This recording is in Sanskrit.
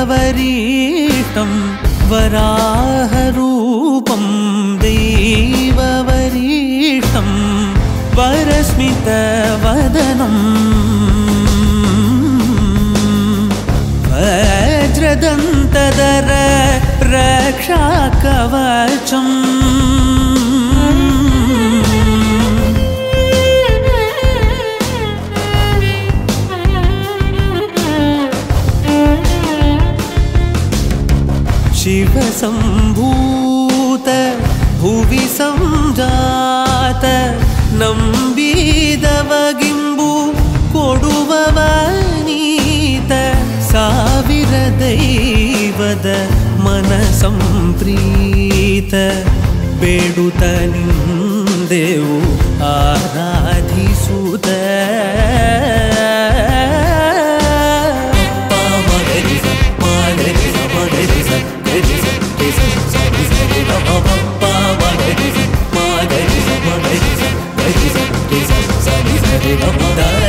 देववरीष्टं वराहरूपं देववरीष्टं वरस्मितवदनम् वज्रदन्तदर वज्रदन्तदरप्रक्षाकवचम् शिवसम्भूत भुवि सञ्जात नम्बीदवगिम्बु कोडुववनीत ಸಾವಿರದೈವದ ಮನಸಂಪ್ರೀತ ಬೇಡುತ್ತ ನಿಂದೆವು 好的。